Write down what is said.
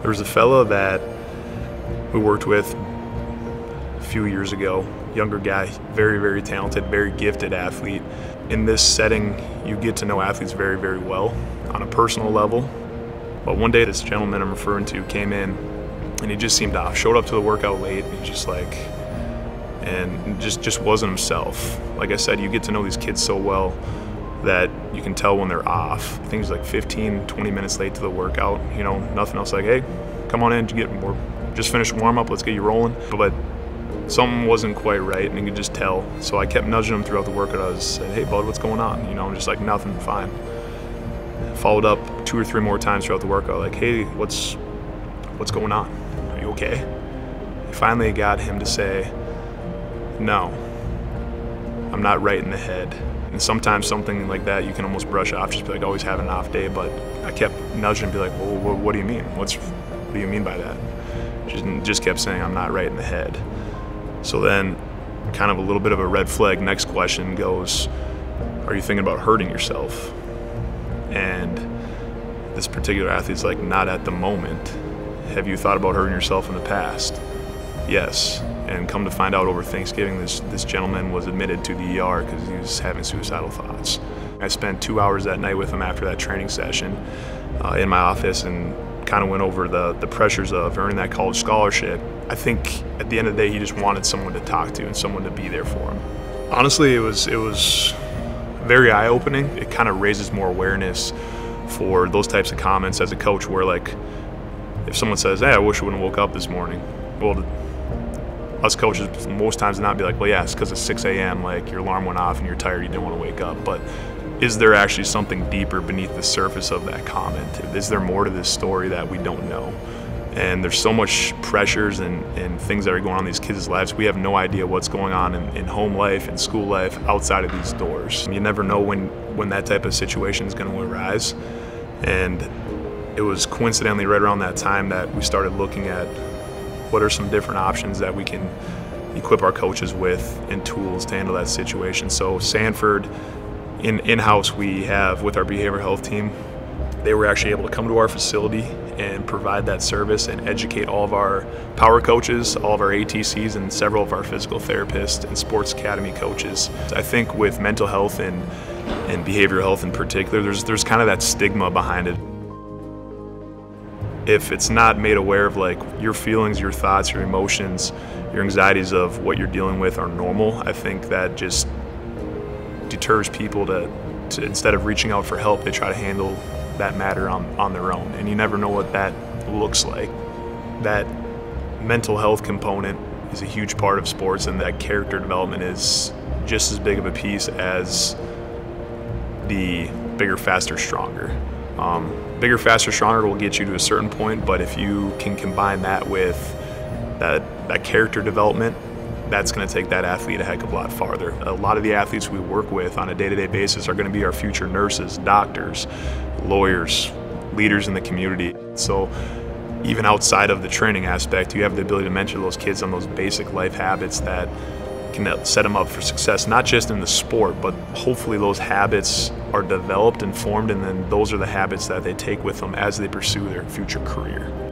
There was a fella that we worked with a few years ago, younger guy, very, very talented, very gifted athlete. In this setting, you get to know athletes very, very well on a personal level. But one day, this gentleman I'm referring to came in and he just seemed off. Showed up to the workout late and just like, and just just wasn't himself. Like I said, you get to know these kids so well that you can tell when they're off. Things like 15, 20 minutes late to the workout, you know, nothing else like, hey, come on in, get more, just finish warm up, let's get you rolling. But something wasn't quite right, and you could just tell. So I kept nudging him throughout the workout. I was saying, hey, bud, what's going on? You know, I'm just like, nothing, fine. Followed up two or three more times throughout the workout, like, hey, what's, what's going on? Are you okay? I finally got him to say, no, I'm not right in the head. And sometimes something like that you can almost brush off, just be like, always having an off day. But I kept nudging and be like, well, what, what do you mean? What's, what do you mean by that? Just, just kept saying, I'm not right in the head. So then, kind of a little bit of a red flag. Next question goes, Are you thinking about hurting yourself? And this particular athlete's like, Not at the moment. Have you thought about hurting yourself in the past? Yes. And come to find out over Thanksgiving, this, this gentleman was admitted to the ER because he was having suicidal thoughts. I spent two hours that night with him after that training session uh, in my office and kind of went over the, the pressures of earning that college scholarship. I think at the end of the day, he just wanted someone to talk to and someone to be there for him. Honestly, it was, it was very eye-opening. It kind of raises more awareness for those types of comments as a coach where like, if someone says, hey, I wish I wouldn't woke up this morning. Well, us coaches most times not be like, well, yeah, it's because it's 6 a.m. Like your alarm went off and you're tired, you didn't want to wake up. But is there actually something deeper beneath the surface of that comment? Is there more to this story that we don't know? And there's so much pressures and, and things that are going on in these kids' lives. We have no idea what's going on in, in home life and school life outside of these doors. You never know when, when that type of situation is going to arise. And it was coincidentally right around that time that we started looking at what are some different options that we can equip our coaches with and tools to handle that situation. So Sanford, in in-house we have with our behavioral health team, they were actually able to come to our facility and provide that service and educate all of our power coaches, all of our ATCs, and several of our physical therapists and sports academy coaches. I think with mental health and, and behavioral health in particular, there's, there's kind of that stigma behind it if it's not made aware of like your feelings, your thoughts, your emotions, your anxieties of what you're dealing with are normal, I think that just deters people to, to instead of reaching out for help, they try to handle that matter on, on their own. And you never know what that looks like. That mental health component is a huge part of sports and that character development is just as big of a piece as the bigger, faster, stronger. Um, bigger, faster, stronger will get you to a certain point, but if you can combine that with that, that character development, that's going to take that athlete a heck of a lot farther. A lot of the athletes we work with on a day-to-day -day basis are going to be our future nurses, doctors, lawyers, leaders in the community. So even outside of the training aspect, you have the ability to mentor those kids on those basic life habits that can uh, set them up for success, not just in the sport, but hopefully those habits are developed and formed, and then those are the habits that they take with them as they pursue their future career.